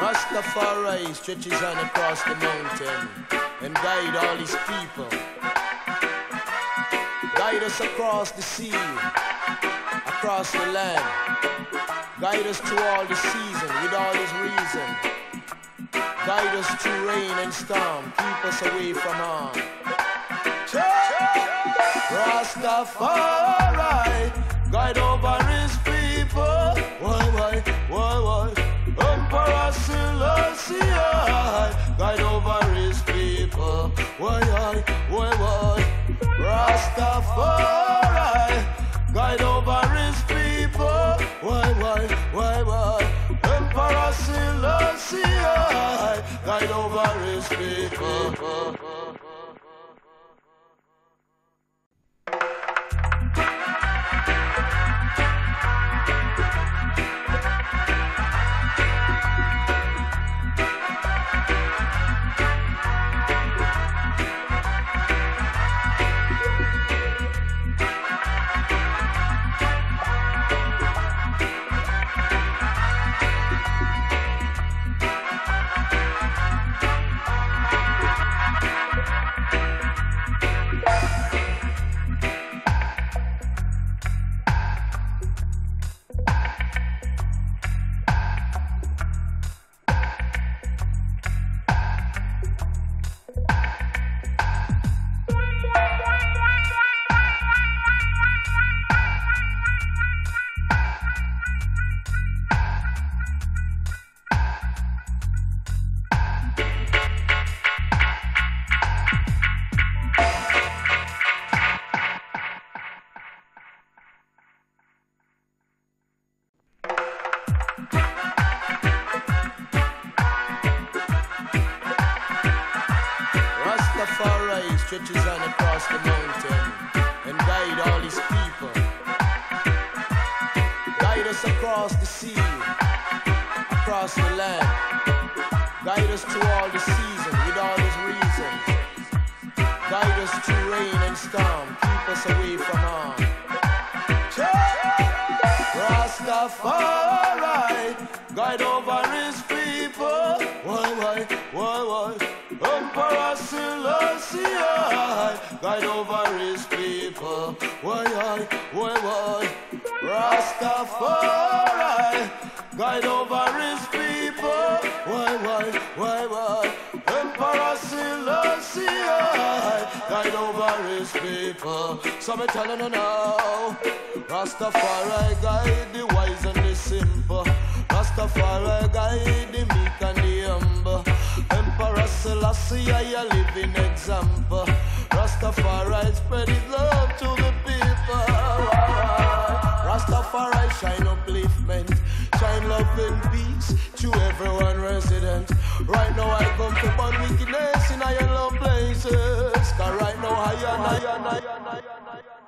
Rastafari stretches on across the mountain and guide all his people. Guide us across the sea, across the land. Guide us through all the season with all his reason. Guide us through rain and storm, keep us away from harm. Rastafari, guide over his people. Why, why, why, why? Emperor Selassie, guide over his people. Why, why, why, why? Rastafari, guide over his people. Why, why, why, why? Emperor Selassie, guide over his people. Stretches on across the mountain and guide all his people. Guide us across the sea, across the land. Guide us through all the season with all his reasons. Guide us through rain and storm, keep us away from harm. Rastafari, guide over his people. Why, why, why, guide over his people. Why, why, why, why? Rastafari, guide over his people. Why, why, why, why? Emperor Selassie, guide over his people. So me telling you now, Rastafari guide the wise and the simple. Rastafari guide the meek and the humble. Selassie, I a living example. Rastafari spread his love to the people. Rastafari shine upliftment, shine love and peace to everyone resident. Right now I come to burn wickedness in love places. Cause right now I and I and I and I and I.